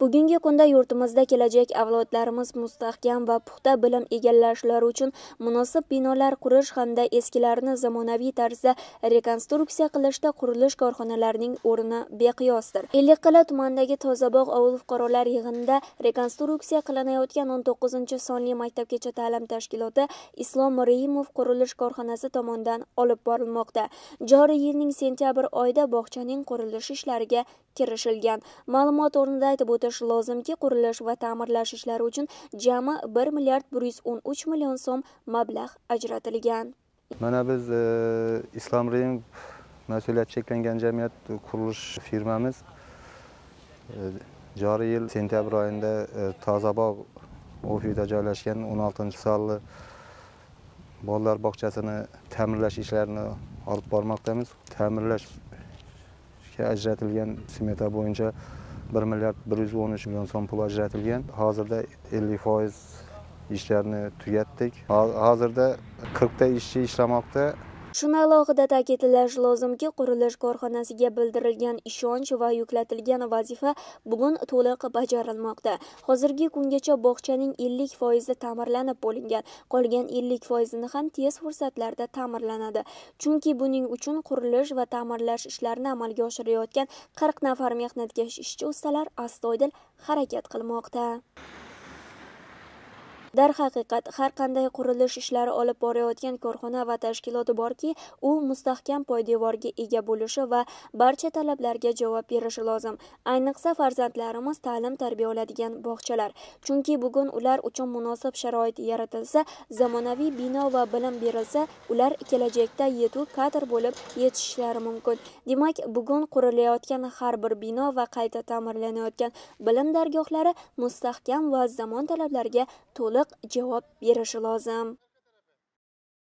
bugungi kunda yurtimizda kelajak avlodlarimiz mustahkam va puxta bilim egallashlari uchun munosib binolar qurish hamda eskilarni zamonaviy tarzda rekonstruksiya qilishda qurilish korxonalarining o'rni beqiyosdir. Ellikqal'a tumanidagi tozabog' ovul fuqarolar yig'inida rekonstruksiya qilinayotgan o'n to'qqizinchi sonli maktabgacha ta'lim tashkiloti islom reimov qurilish korxonasi tomonidan olib borilmoqda. Joriy yilning sentyabr oyida bog'chaning qurilish ishlariga kirishilgan. Ma'lumot o'rnida aytib o'tish lozimki qurilish va ta'mirlash ishlari uchun jami 1 milliard bir yuz o'n uch million so'm mablag' ajratilgan. Mana biz e, islom reimov mas'uliyati cheklangan jamiyat qurilish firmamiz e, joriy yil sentyabr oyida e, tozabog' ofida joylashgan o'n oltinchi sonli bolalar bog'chasini ta'mirlash ishlarini olib bormoqdamiz. Ta'mirlash ajratilgan smeta bo'yicha bir milliard bir yuz o'n uch million so'm pul ajratilgan. Hozirda ellik foiz ishlarni tugatdik. Hozirda qirqta ishchi ishlamoqda. Shuni alohida ta'kidlash lozimki qurilish korxonasiga bildirilgan ishonch va yuklatilgan vazifa bugun to'liq bajarilmoqda. Hozirgi kungacha bog'chaning ellik foizi ta'mirlanib bo'lingan qolgan ellik foizini ham tez fursatlarda ta'mirlanadi. Chunki buning uchun qurilish va ta'mirlash ishlarini amalga oshirayotgan qirq nafar mehnatkash ishchi ustalar astoydil harakat qilmoqda. Darhaqiqat har qanday qurilish ishlari olib borayotgan korxona va tashkilot borki u mustahkam poydevorga ega bo'lishi va barcha talablarga javob berishi lozim. Ayniqsa farzandlarimiz ta'lim tarbiya oladigan bog'chalar. Chunki bugun ular uchun munosib sharoit yaratilsa zamonaviy bino va bilim berilsa ular kelajakda yetuk kadr bo'lib yetishishlari mumkin. Demak bugun qurilayotgan har bir bino va qayta ta'mirlanayotgan bilim dargohlari mustahkam va zamon talablariga to'liq javob berishi lozim.